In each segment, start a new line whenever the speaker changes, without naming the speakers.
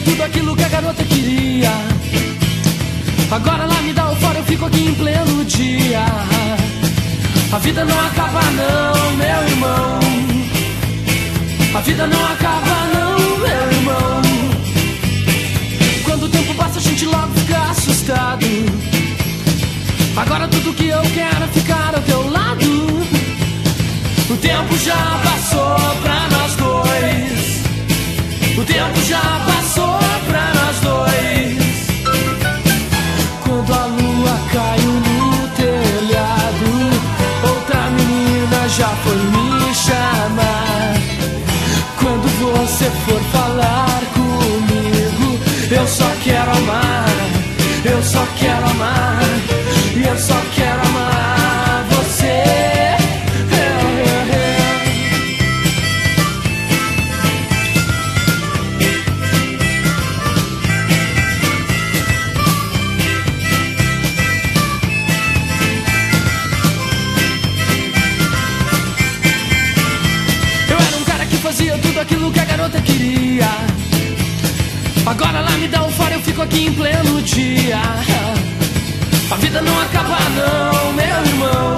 tudo aquilo que a garota queria. Agora lá me dá o fora, eu fico aqui em pleno dia. A vida não acaba não, meu irmão. A vida não acaba não, meu irmão. Quando o tempo passa, a gente logo fica assustado. Agora tudo que eu quero é ficar ao teu lado. O tempo já passou pra nós dois. O tempo já passou. Aquilo que a garota queria. Agora lá me dá um fora, eu fico aqui em pleno dia. A vida não acaba não, meu irmão.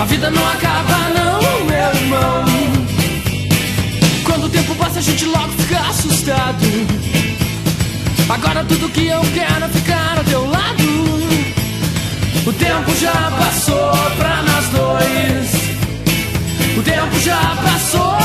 A vida não acaba não, meu irmão. Quando o tempo passa, a gente logo fica assustado. Agora tudo que eu quero é ficar ao teu lado. O tempo já passou pra nós dois. O tempo já passou